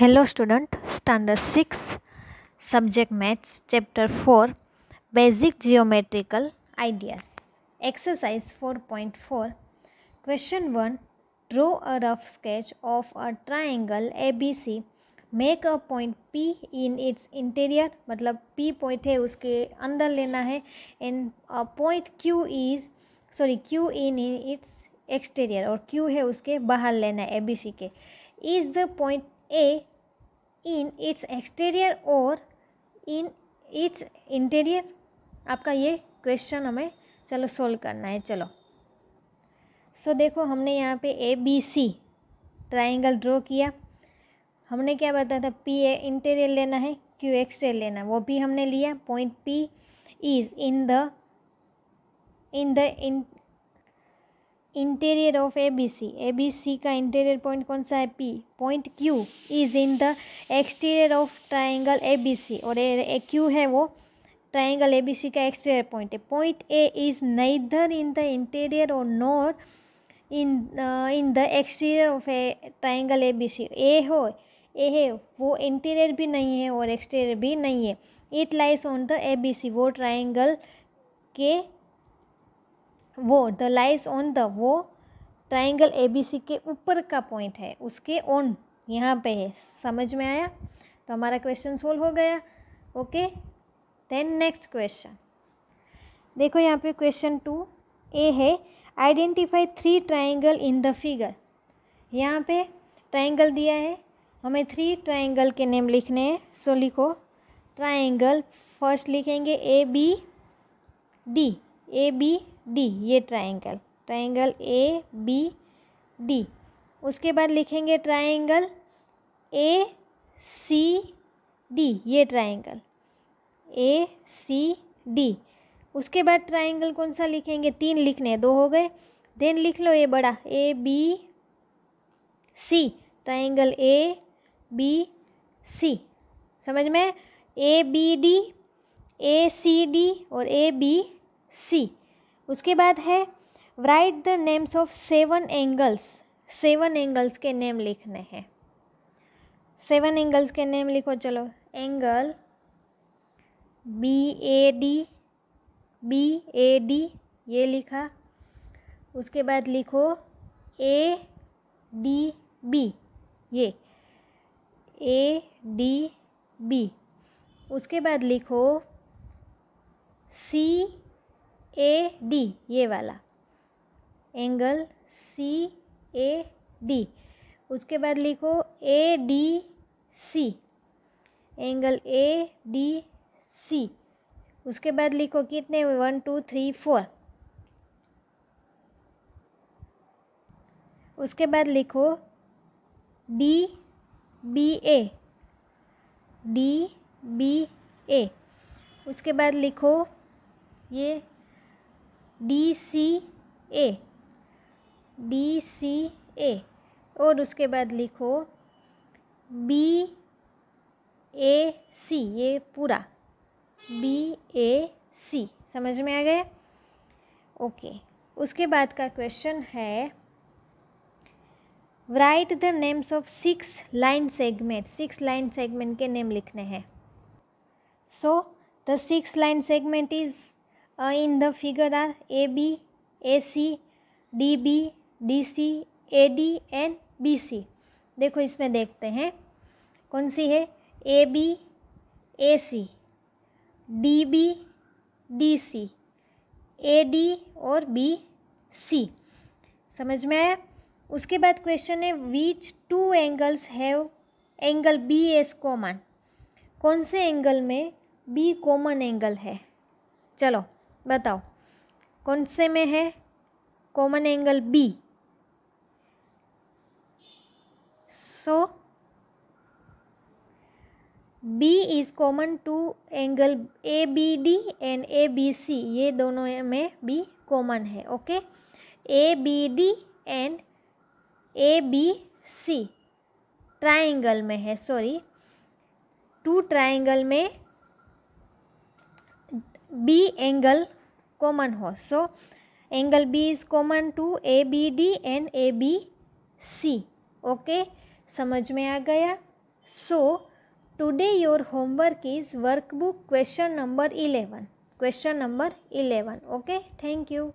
Hello student standard six subject maths chapter four basic geometrical ideas exercise four point four question one draw a rough sketch of a triangle A B C make a point P in its interior मतलब P point है, उसके अंदर लेना है. And a point Q is sorry Q in in its exterior और Q है, उसके बाहर लेना है ए बी सी के. Is the point A in its exterior और इन इट्स interior आपका ये क्वेश्चन हमें चलो सोल्व करना है चलो। सो so, देखो हमने यहाँ पे A B C triangle draw किया। हमने क्या बताया था? पी ए इंटीरियर लेना है क्यू एक्सटीरियर लेना है। वो भी हमने लिया। Point P is in the in the in interior of A B C A B C का इंटीरियर पॉइंट कौन सा है? P point Q is in the exterior of triangle A B C और ए क्यू है वो triangle A B C का exterior point है. Point A is neither in the interior और nor in in the exterior of a triangle A B C A हो A है, वो interior भी नहीं है और एक्सटीरियर भी नहीं है. It lies on the A B C वो ट्राइंगल के वो द लाइज ऑन द वो ट्राइंगल ए बी सी के ऊपर का पॉइंट है, उसके ऑन यहाँ पे है। समझ में आया? तो हमारा क्वेश्चन सोल्व हो गया। ओके देन नेक्स्ट क्वेश्चन देखो यहाँ पे क्वेश्चन टू ए है identify three triangle in the figure यहाँ पे ट्राइंगल दिया है। हमें थ्री ट्राइंगल के नेम लिखने हैं। सो लिखो। ट्राइंगल फ़र्स्ट लिखेंगे A B D A B D ये triangle triangle A B D उसके बाद लिखेंगे ट्राइंगल ए सी डी ये ट्राइंगल ए सी डी उसके बाद ट्राइंगल कौन सा लिखेंगे? तीन लिखने, दो हो गए. देन लिख लो ये बड़ा. A B C triangle A B C समझ में? A B D A C D और ए बी सी उसके बाद है write the names of seven angles seven angles के नेम लिखने हैं। सेवन एंगल्स के नेम लिखो, चलो। Angle B A D B A D ये लिखा। उसके बाद लिखो ए डी बी ये। ए डी बी उसके बाद लिखो सी ए डी ये वाला। एंगल सी ए डी उसके बाद लिखो A D C angle A D C उसके बाद लिखो कितने वन टू थ्री फोर उसके बाद लिखो D B A D B A उसके बाद लिखो ये D C A D C ए और उसके बाद लिखो बी ए सी ये पूरा बी ए सी समझ में आ गया? ओके उसके बाद का क्वेश्चन है write the names of six line segment six line segment के नेम लिखने हैं. So the six line segment is A C, D B, D C, A D and B C. देखो इसमें देखते हैं। कौन सी है? A B, A C, D B, D C, A D और बी सी। समझ में आया? उसके बाद क्वेश्चन है which two angles have angle B as common कौन से एंगल में बी कॉमन एंगल है? चलो। बताओ, कौन से में है? Common angle B so B is common to angle A B D and A B C ये दोनों में बी कॉमन है okay A B D and A B C triangle में है सॉरी टू ट्राइंगल में B angle common ho. So angle B is common to ABD and ABC. Okay समझ में आ गया so today your homework is workbook question number 11 question number 11 okay thank you